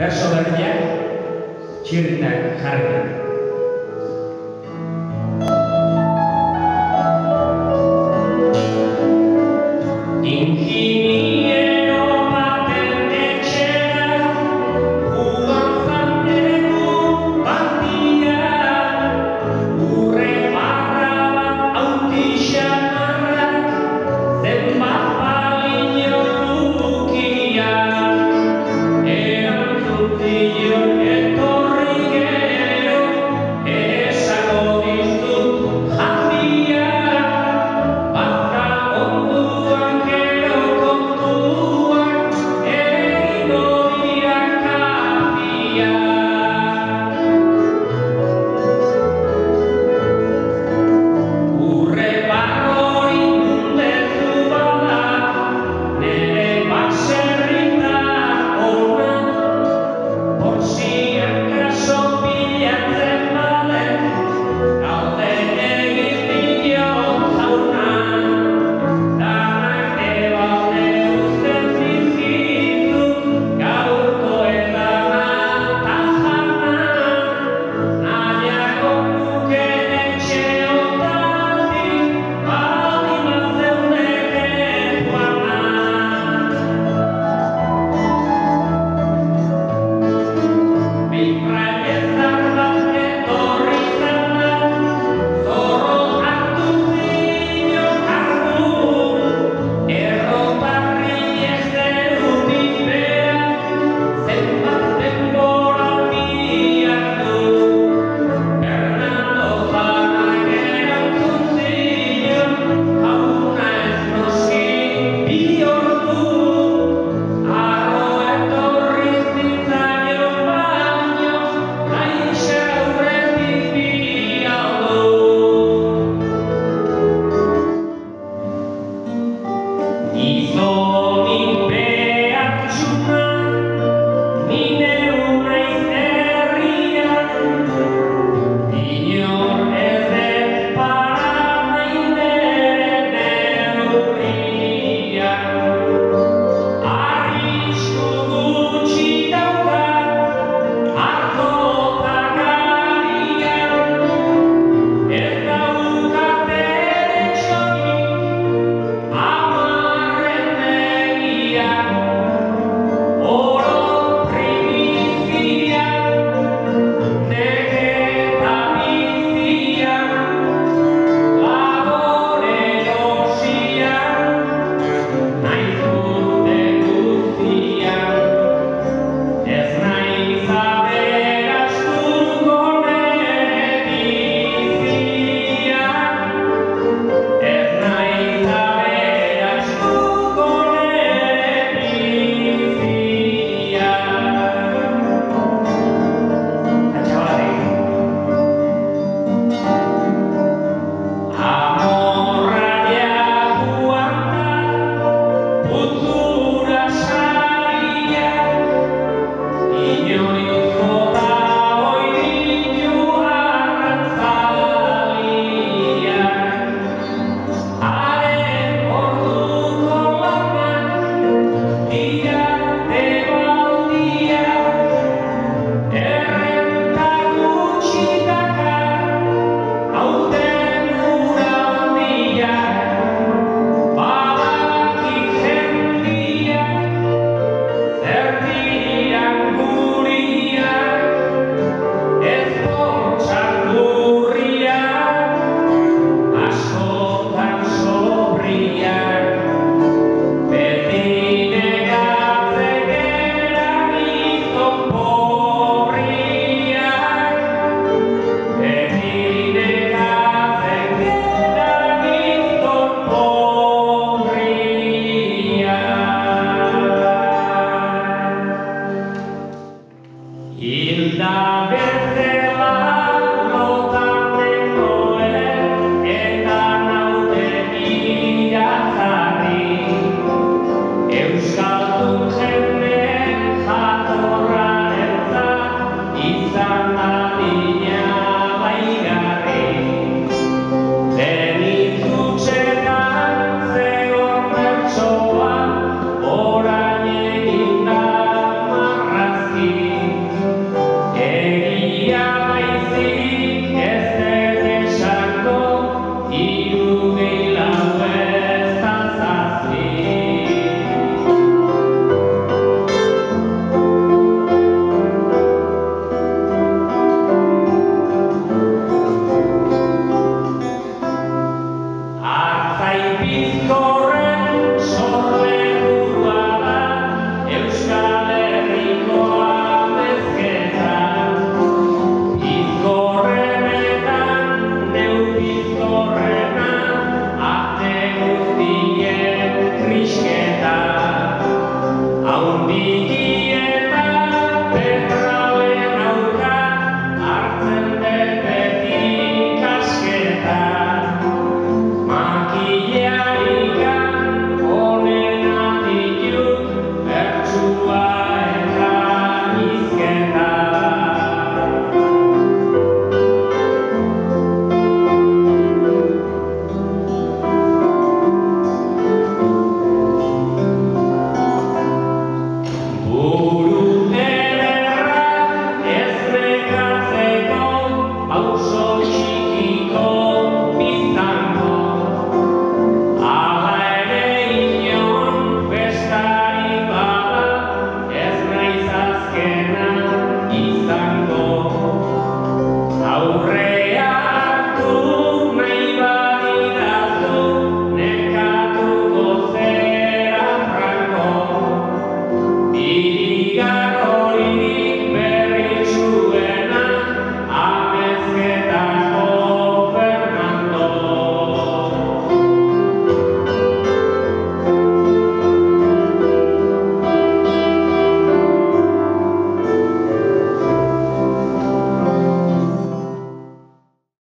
berso berriak txirrinak jarri. Ingeniero